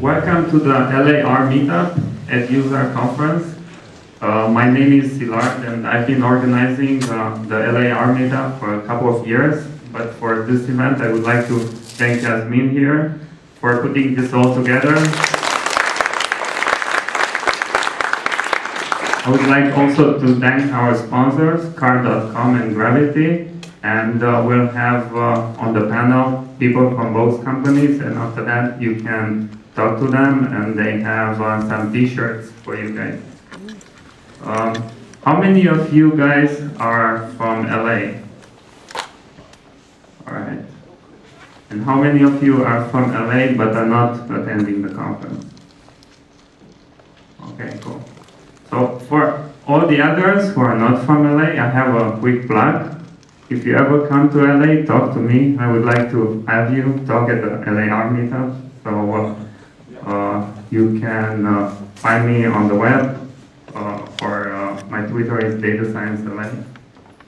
Welcome to the LA R meetup at useR conference. Uh, my name is Szilard and I've been organizing uh, the LA R meetup for a couple of years. But for this event, I would like to thank Yasmin here for putting this all together. I would like also to thank our sponsors, Card.com and Gravity, and uh, we'll have uh, on the panel people from both companies, and after that you can talk to them, and they have uh, some t-shirts for you guys. Um, how many of you guys are from LA? Alright. And how many of you are from LA but are not attending the conference? Okay, cool. So for all the others who are not from LA, I have a quick plug. If you ever come to LA, talk to me. I would like to have you talk at the LA R meetup. So uh, you can uh, find me on the web, uh, or uh, my Twitter is Data Science LA.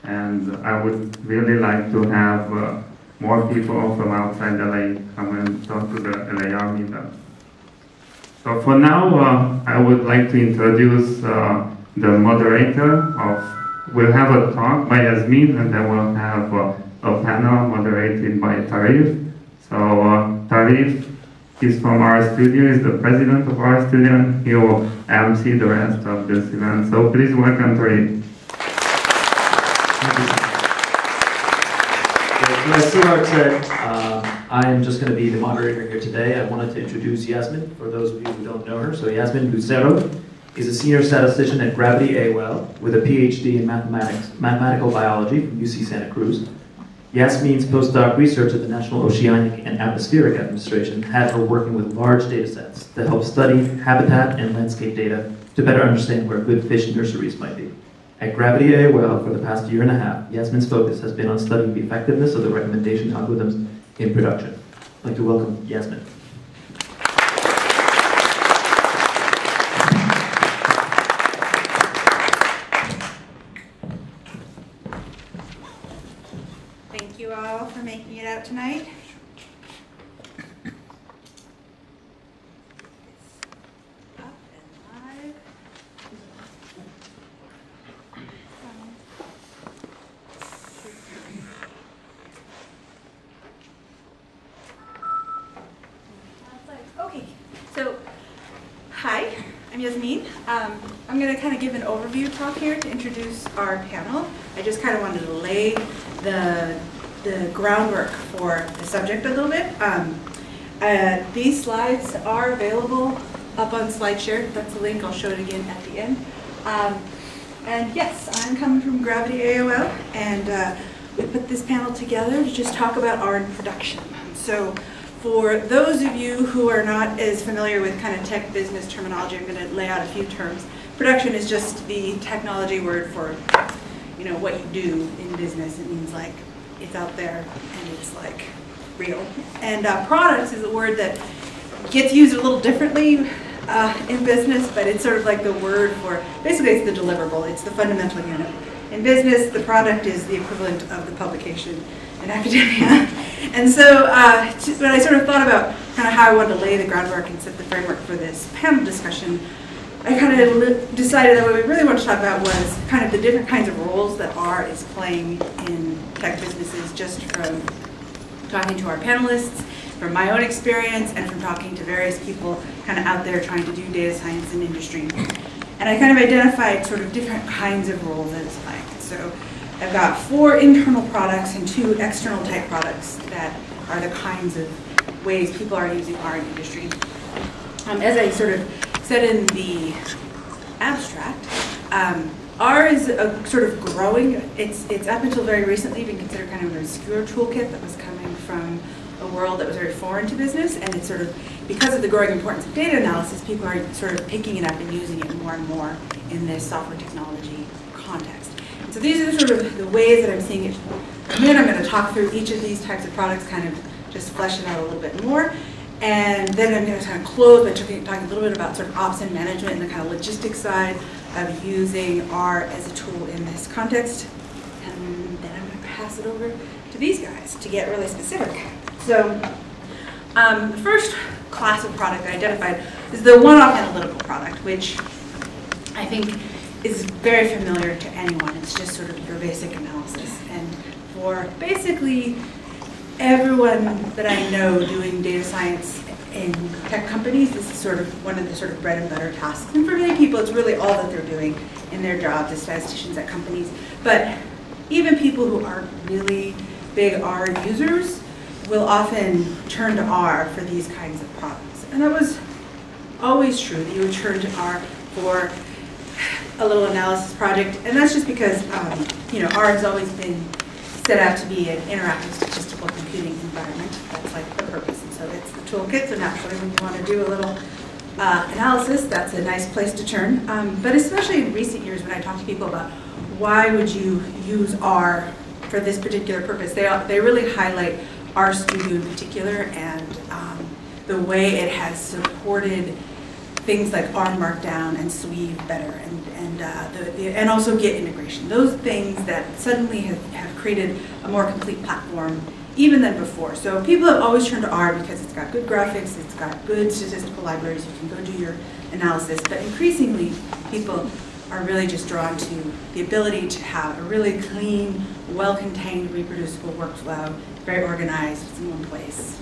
And I would really like to have uh, more people from outside LA come and talk to the LA R meetup. So for now, uh, I would like to introduce uh, the moderator of, we'll have a talk by Yasmin and then we'll have uh, a panel moderated by Tareef. So uh, Tareef is from RStudio, he's the president of RStudio, and he will MC the rest of this event. So please welcome. As Szilard said, uh, I am just going to be the moderator here today. I wanted to introduce Yasmin, for those of you who don't know her. So Yasmin Lucero is a senior statistician at Gravity AOL with a PhD in mathematics, mathematical biology from UC Santa Cruz. Yasmin's postdoc research at the National Oceanic and Atmospheric Administration had her working with large data sets that help study habitat and landscape data to better understand where good fish nurseries might be. At Gravity AOL for the past year and a half, Yasmin's focus has been on studying the effectiveness of the recommendation algorithms in production. I'd like to welcome Yasmin. Thank you all for making it out tonight. Up and live. Okay, so, hi, I'm Yasmin. Um, I'm going to kind of give an overview talk here to introduce our panel. I just kind of wanted to lay the, the groundwork for the subject a little bit. Um, uh, these slides are available up on SlideShare. That's the link. I'll show it again at the end. Um, and yes, I'm coming from Gravity AOL, and uh, we put this panel together to just talk about R in production. So for those of you who are not as familiar with kind of tech business terminology, I'm going to lay out a few terms. Production is just the technology word for, you know, what you do in business. It means like it's out there and it's like real. And uh, products is a word that gets used a little differently uh, in business, but it's sort of like the word for, basically it's the deliverable, it's the fundamental unit. In business, the product is the equivalent of the publication in academia. And so uh, when I sort of thought about kind of how I wanted to lay the groundwork and set the framework for this panel discussion, I kind of decided that what we really wanted to talk about was kind of the different kinds of roles that R is playing in tech businesses just from talking to our panelists, from my own experience, and from talking to various people kind of out there trying to do data science in industry. And I kind of identified sort of different kinds of roles that it's playing. So I've got four internal products and two external type products that are the kinds of ways people are using R in industry. Um, as I sort of said in the abstract, um, R is a sort of growing, it's, it's up until very recently been considered kind of an obscure toolkit that was coming from a world that was very foreign to business, and it's sort of, because of the growing importance of data analysis, people are sort of picking it up and using it more and more in this software technology context. So these are the sort of the ways that I'm seeing it come in. I'm going to talk through each of these types of products, kind of just flesh it out a little bit more. And then I'm going to kind of close by talking, talking a little bit about sort of ops and management and the kind of logistics side of using R as a tool in this context. And then I'm going to pass it over to these guys to get really specific. So Um, the first class of product I identified is the one-off analytical product, which I think is very familiar to anyone. It's just sort of your basic analysis. And for basically everyone that I know doing data science in tech companies, this is sort of one of the sort of bread and butter tasks. And for many people, it's really all that they're doing in their jobs as statisticians at companies. But even people who aren't really big R users will often turn to R for these kinds of problems. And that was always true, that you would turn to R for a little analysis project. And that's just because, um, you know, R has always been set out to be an interactive statistical computing environment. That's like the purpose. And so it's the toolkit. So naturally, when you want to do a little uh, analysis, that's a nice place to turn. Um, but especially in recent years, when I talk to people about why would you use R for this particular purpose, they, they really highlight RStudio in particular and um, the way it has supported things like R Markdown and Sweave better and, uh, the, the, and also Git integration. Those things that suddenly have, have created a more complete platform even than before. So people have always turned to R because it's got good graphics, it's got good statistical libraries, you can go do your analysis, but increasingly people are really just drawn to the ability to have a really clean, well-contained, reproducible workflow, very organized, it's in one place,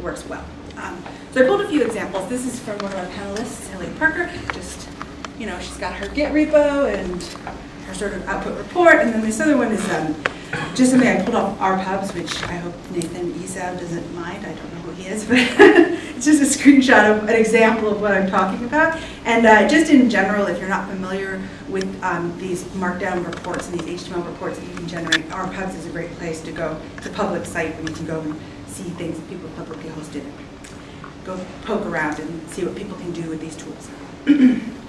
works well. Um, so I pulled a few examples. This is from one of our panelists, Elliot Parker. Just, you know, she's got her Git repo and her sort of output report. And then this other one is um, just something I pulled off RPubs, which I hope Nathan Esau doesn't mind. I don't know who he is, but it's just a screenshot of an example of what I'm talking about. And uh, just in general, if you're not familiar with um, these markdown reports and these HTML reports that you can generate, RPubs is a great place to go. It's a public site where you can go and see things that people publicly hosted go poke around and see what people can do with these tools.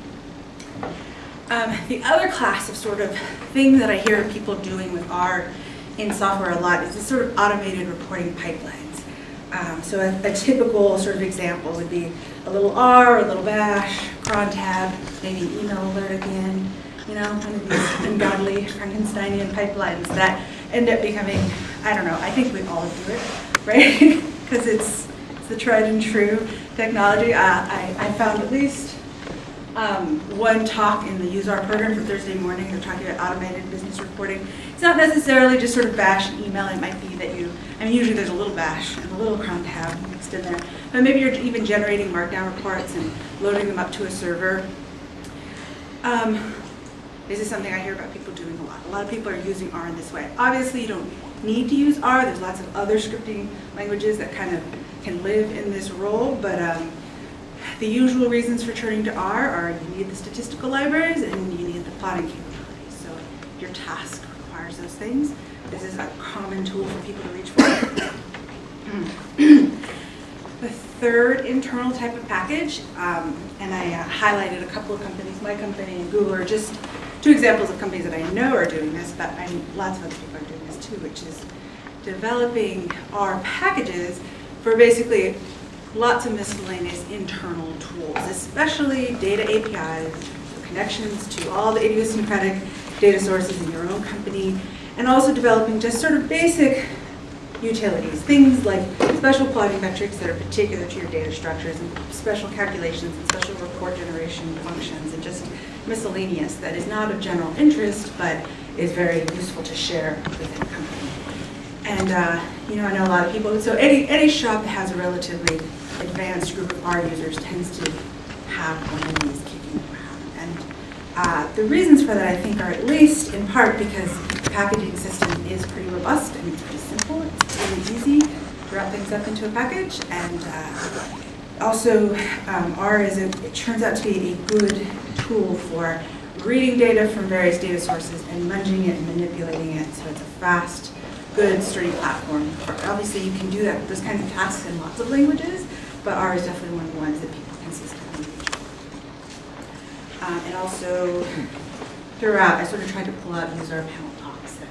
um, the other class of sort of thing that I hear people doing with R in software a lot is this sort of automated reporting pipelines. Um, so a, a, typical sort of example would be a little R, a little bash, cron tab, maybe email alert again, you know, one of these ungodly Frankensteinian pipelines that end up becoming, I don't know, I think we all do it, right? Because it's it's the tried and true technology. I, I, I found at least um, one talk in the useR program for Thursday morning. They're talking about automated business reporting. It's not necessarily just sort of bash and email. It might be that you, I mean, usually there's a little bash and a little cron tab mixed in there. But maybe you're even generating markdown reports and loading them up to a server. Um, this is something I hear about people doing a lot. A lot of people are using R in this way. Obviously, you don't need to use R. There's lots of other scripting languages that kind of can live in this role, but um, the usual reasons for turning to R are you need the statistical libraries and you need the plotting capabilities. So your task requires those things. This is a common tool for people to reach for. the third internal type of package, um, and I uh, highlighted a couple of companies, my company and Google are just two examples of companies that I know are doing this, but I lots of other people are doing this too, which is developing R packages for basically lots of miscellaneous internal tools, especially data APIs, connections to all the idiosyncratic data sources in your own company, and also developing just sort of basic utilities, things like special plotting metrics that are particular to your data structures, and special calculations, and special report generation functions, and just miscellaneous that is not of general interest, but is very useful to share within a company. And uh, you know, I know a lot of people. So any any shop that has a relatively advanced group of R users tends to have one of these kicking around. And uh, the reasons for that, I think, are at least in part because the packaging system is pretty robust and it's pretty simple. It's really easy to wrap things up into a package. And uh, also, um, R is a, it turns out to be a good tool for reading data from various data sources and munging it and manipulating it so it's a fast good, sturdy platform. Obviously, you can do that, those kinds of tasks in lots of languages, but R is definitely one of the ones that people consistently use. Um, and also, throughout, I sort of tried to pull out useR panel talks that,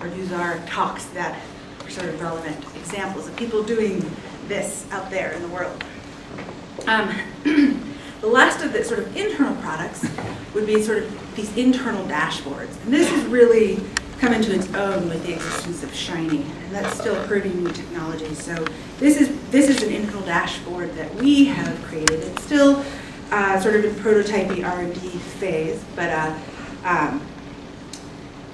or useR talks that are sort of relevant examples of people doing this out there in the world. Um, the last of the sort of internal products would be sort of these internal dashboards. And this is really come into its own with the existence of Shiny, and that's still pretty new technology. So this is this is an internal dashboard that we have created. It's still uh, sort of in prototyping R&D phase, but uh, um,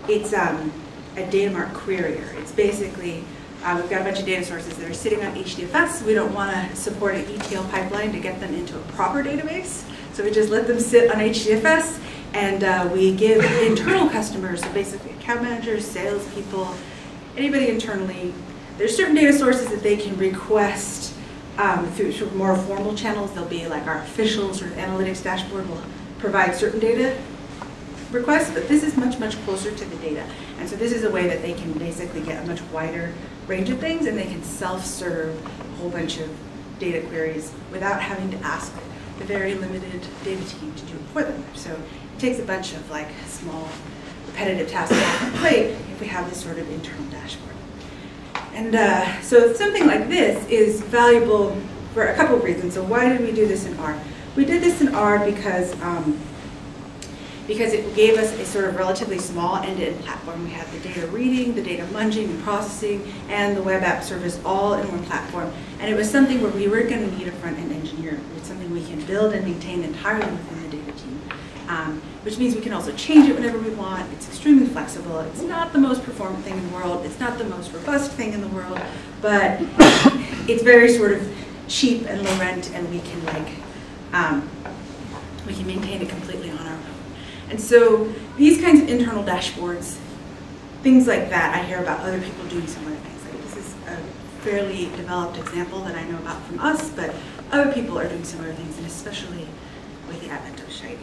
it's um, a data mart querier. It's basically uh, we've got a bunch of data sources that are sitting on HDFS. We don't want to support an ETL pipeline to get them into a proper database, so we just let them sit on HDFS and uh, we give internal customers, so basically account managers, salespeople, anybody internally, there's certain data sources that they can request um, through more formal channels. They'll be like our official sort of analytics dashboard will provide certain data requests, but this is much, much closer to the data. And so this is a way that they can basically get a much wider range of things and they can self-serve a whole bunch of data queries without having to ask the very limited data team to do it for them. So takes a bunch of like small repetitive tasks off the plate if we have this sort of internal dashboard. And uh, so something like this is valuable for a couple of reasons. So why did we do this in R? We did this in R because um, because it gave us a sort of relatively small end-to-end platform. We had the data reading, the data munging and processing, and the web app service all in one platform. And it was something where we weren't going to need a front-end engineer. It's something we can build and maintain entirely within um, which means we can also change it whenever we want. It's extremely flexible. It's not the most performant thing in the world. It's not the most robust thing in the world, but it's very sort of cheap and low rent, and we can like um, we can maintain it completely on our own. And so these kinds of internal dashboards, things like that, I hear about other people doing similar things. Like this is a fairly developed example that I know about from us, but other people are doing similar things, and especially with the advent of Shiny.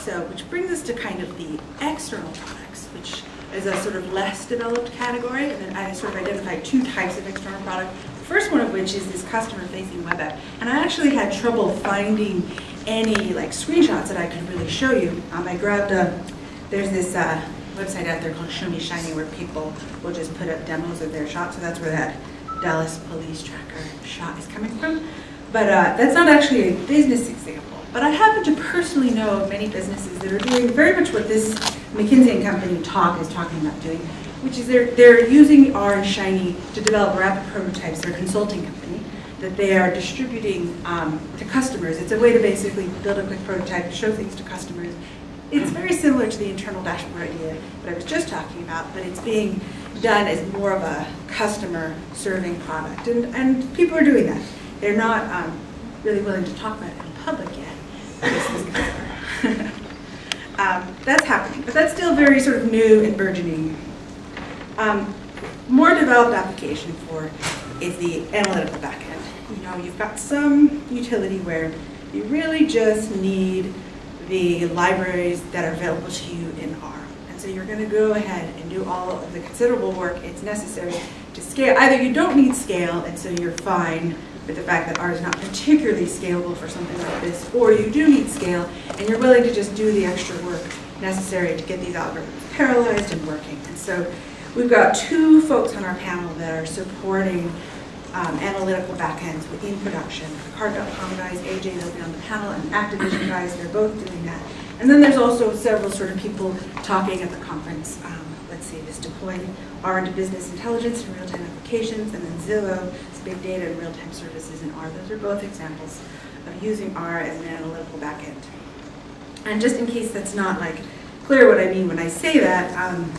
So, which brings us to kind of the external products, which is a sort of less developed category, and then I sort of identified two types of external product. The first one of which is this customer-facing web app, and I actually had trouble finding any like screenshots that I could really show you. Um, I grabbed a, there's this uh, website out there called Show Me Shiny where people will just put up demos of their shot, so that's where that Dallas police tracker shot is coming from. But uh, that's not actually a business example. But I happen to personally know of many businesses that are doing very much what this McKinsey and Company talk is talking about doing, which is they're, they're using R and Shiny to develop rapid prototypes. They're a consulting company that they are distributing um, to customers. It's a way to basically build a quick prototype, show things to customers. It's very similar to the internal dashboard idea that I was just talking about, but it's being done as more of a customer serving product. And, and people are doing that. They're not um, really willing to talk about it in public yet. Um, that's happening, but that's still very sort of new and burgeoning. Um, more developed application for is the analytical backend. You know, you've got some utility where you really just need the libraries that are available to you in R. And so you're going to go ahead and do all of the considerable work it's necessary to scale. Either you don't need scale, and so you're fine with the fact that R is not particularly scalable for something like this, or you do need scale, and you're willing to just do the extra work necessary to get these algorithms parallelized and working. And so we've got two folks on our panel that are supporting um, analytical backends within production. Card.com guys, AJ, they'll be on the panel, and Activision guys, they're both doing that. And then there's also several sort of people talking at the conference. Um, let's see, this deploying R into business intelligence and real-time applications, and then Zillow, big data and real-time services in R. Those are both examples of using R as an analytical backend. And just in case that's not like clear what I mean when I say that, um,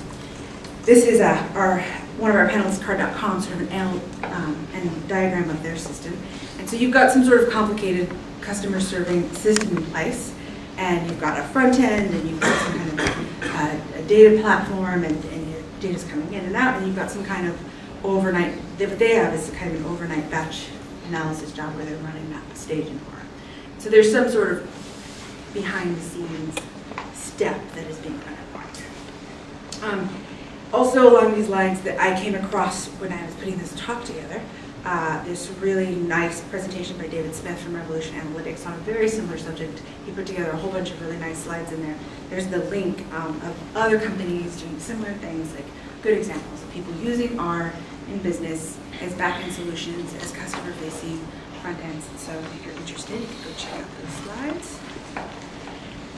this is a, our one of our panelists, card.com, sort of an anal, um, and diagram of their system. And so you've got some sort of complicated customer serving system in place, and you've got a front end, and you've got some kind of uh, a data platform, and, and data's coming in and out, and you've got some kind of overnight, what they have is kind of an overnight batch analysis job where they're running that staging for it. So there's some sort of behind the scenes step that is being done at um, also along these lines that I came across when I was putting this talk together, uh, this really nice presentation by David Smith from Revolution Analytics on a very similar subject. He put together a whole bunch of really nice slides in there. There's the link um, of other companies doing similar things, like good examples of people using R in business as back-end solutions, as customer-facing front ends. So if you're interested, you can go check out those slides.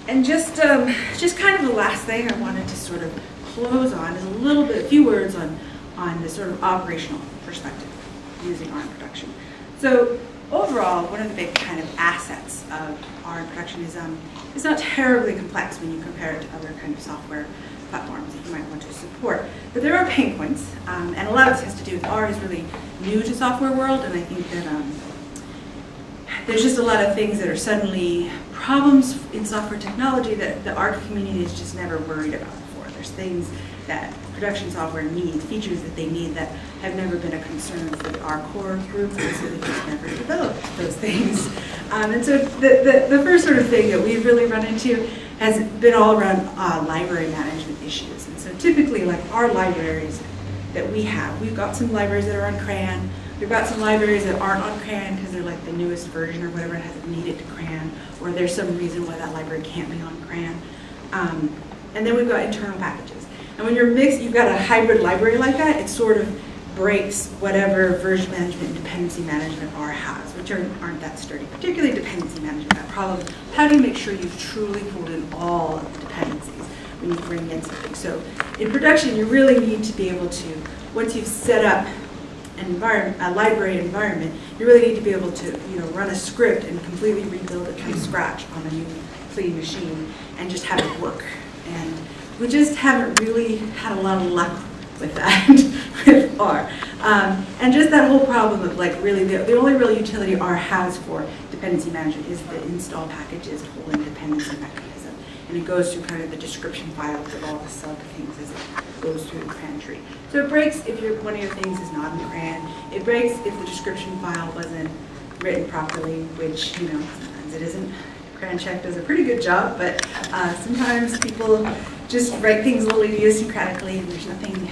and just, um, just kind of the last thing I wanted to sort of close on is a little bit, a few words on, on the sort of operational perspective using R in production. So overall, one of the big kind of assets of R in production is it's not terribly complex when you compare it to other kind of software platforms that you might want to support. But there are pain points, um, and a lot of this has to do with R is really new to software world, and I think that um, there's just a lot of things that are suddenly problems in software technology that the R community is just never worried about before. There's things that production software needs, features that they need that have never been a concern for the R core group, and so they just never developed those things. Um, and so the, the, the, first sort of thing that we've really run into has been all around uh, library management issues. And so typically, like our libraries that we have, we've got some libraries that are on CRAN, We've got some libraries that aren't on CRAN because they're like the newest version or whatever, it hasn't it to CRAN, or there's some reason why that library can't be on CRAN. Um, and then we've got internal packages. And when you're mixed, you've got a hybrid library like that, it's sort of breaks whatever version management and dependency management R has, which are, aren't that sturdy, particularly dependency management. That problem, how do you make sure you've truly pulled in all of the dependencies when you bring in something? So in production, you really need to be able to, once you've set up an environment, a library environment, you really need to be able to, you know, run a script and completely rebuild it from scratch on a new clean machine and just have it work. And we just haven't really had a lot of luck with that with R. Um, and just that whole problem of like really the, the only real utility R has for dependency management is the install packages pulling dependency mechanism. And it goes through kind of the description files of all the sub things as it goes through the CRAN tree. So it breaks if your one of your things is not in the CRAN. It breaks if the description file wasn't written properly, which, you know, sometimes it isn't. CRAN check does a pretty good job, but uh, sometimes people just write things a little idiosyncratically and there's nothing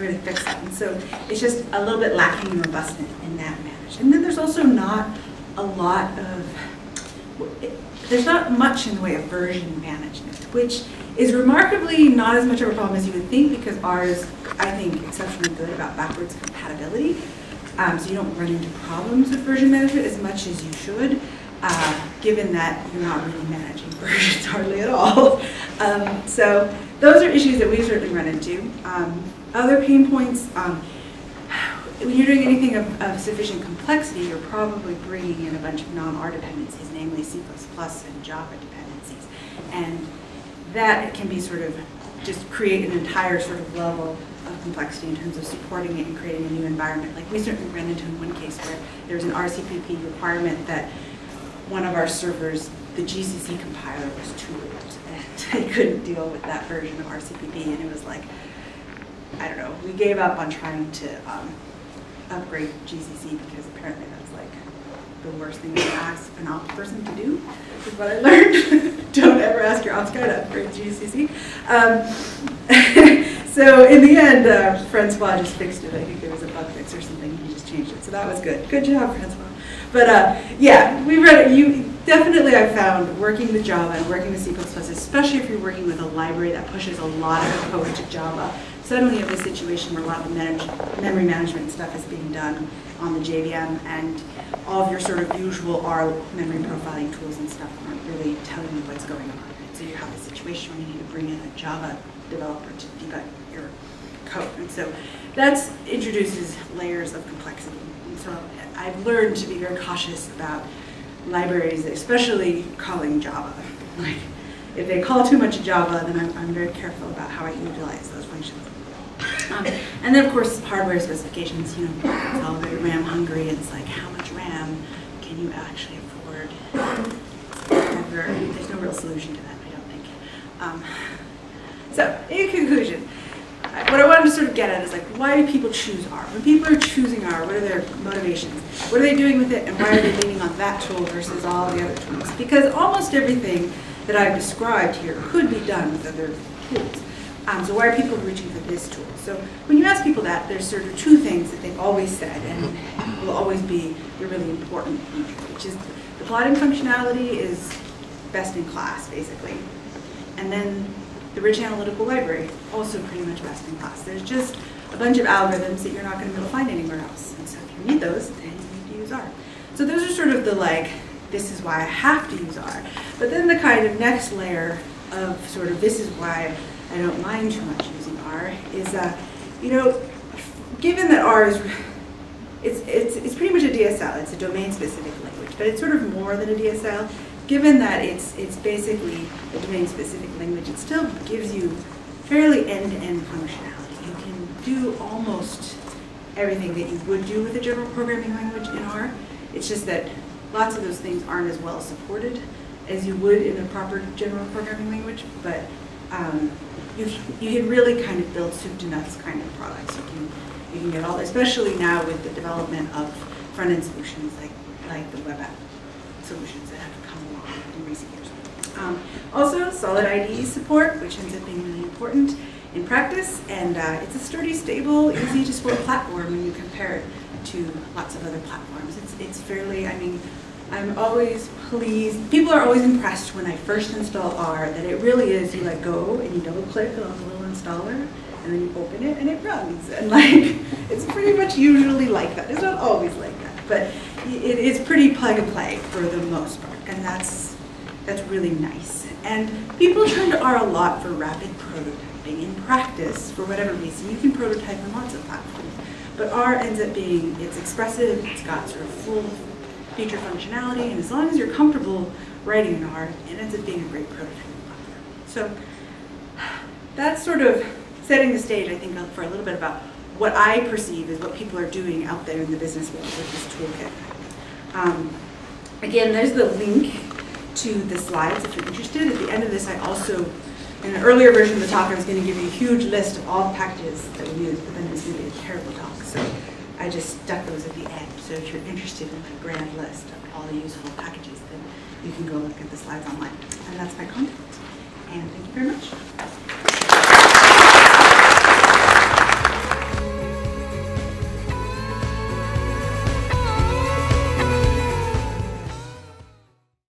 really fix that. And so it's just a little bit lacking in robustness in that management. And then there's also not a lot of, it, there's not much in the way of version management, which is remarkably not as much of a problem as you would think because R is, I think, exceptionally good about backwards compatibility. Um, so you don't run into problems with version management as much as you should, uh, given that you're not really managing versions hardly at all. Um, so those are issues that we certainly run into. Um, other pain points, um, when you're doing anything of, of, sufficient complexity, you're probably bringing in a bunch of non-R dependencies, namely C++ and Java dependencies. And that can be sort of just create an entire sort of level of complexity in terms of supporting it and creating a new environment. Like we certainly ran into in one case where there was an Rcpp requirement that one of our servers, the GCC compiler was too old and they couldn't deal with that version of Rcpp and it was like, I don't know, we gave up on trying to um, upgrade GCC because apparently that's like the worst thing to ask an ops person to do, is what I learned. Don't ever ask your ops guy to upgrade GCC. Um, so in the end, uh, Francois just fixed it. I think there was a bug fix or something. He just changed it. So that was good. Good job, Francois. But uh, yeah, we read it. You definitely I found working with Java and working with C++, especially if you're working with a library that pushes a lot of code to Java, suddenly you have a situation where a lot of the manage, memory management stuff is being done on the JVM and all of your sort of usual R memory profiling tools and stuff aren't really telling you what's going on. So you have a situation where you need to bring in a Java developer to debug your code. And so that introduces layers of complexity. And so I've learned to be very cautious about libraries, especially calling Java. Like, if they call too much Java, then I'm, I'm very careful about how I utilize those functions. Um, and then of course hardware specifications, you know, it's all very RAM hungry. And it's like how much RAM can you actually afford? There's no real solution to that, I don't think. Um, so in conclusion, what I wanted to sort of get at is like, why do people choose R? When people are choosing R, what are their motivations? What are they doing with it, and why are they leaning on that tool versus all the other tools? Because almost everything that I've described here could be done with other tools. Um, so why are people reaching for this tool? So when you ask people that, there's sort of two things that they've always said and will always be the really important feature, which is the plotting functionality is best in class, basically. And then the rich analytical library, also pretty much best in class. There's just a bunch of algorithms that you're not going to be able to find anywhere else. And so if you need those, then you need to use R. So those are sort of the like this is why I have to use R. But then the kind of next layer of sort of this is why I don't mind too much using R is, uh, you know, given that R is, it's, it's, it's pretty much a DSL, it's a domain-specific language, but it's sort of more than a DSL. Given that it's, it's basically a domain-specific language, it still gives you fairly end-to-end functionality. You can do almost everything that you would do with a general programming language in R. It's just that lots of those things aren't as well supported as you would in a proper general programming language, but um, you, you can really kind of build soup to nuts kind of products. You can, you can get all, especially now with the development of front-end solutions like, like the web app solutions that have come along in recent years. Um, also, solid IDE support, which ends up being really important in practice, and uh, it's a sturdy, stable, easy to support platform when you compare it to lots of other platforms. It's, it's fairly, I mean, I'm always pleased, people are always impressed when I first install R, that it really is, you let go and you double click on the little installer, and then you open it and it runs. And like, it's pretty much usually like that. It's not always like that, but it is pretty plug and play for the most part, and that's, that's really nice. And people turn to R a lot for rapid prototyping. In practice, for whatever reason, you can prototype on lots of platforms. But R ends up being, it's expressive, it's got sort of full feature functionality, and as long as you're comfortable writing in R, it ends up being a great prototyping platform. So that's sort of setting the stage, I think, for a little bit about what I perceive is what people are doing out there in the business world with this toolkit. Um, again, there's the link to the slides if you're interested. At the end of this, I also, in an earlier version of the talk, I was going to give you a huge list of all the packages that we use, but then it was going to be a terrible talk. So I just stuck those at the end. So if you're interested in my grand list of all the useful packages, then you can go look at the slides online. And that's my content. And thank you very much.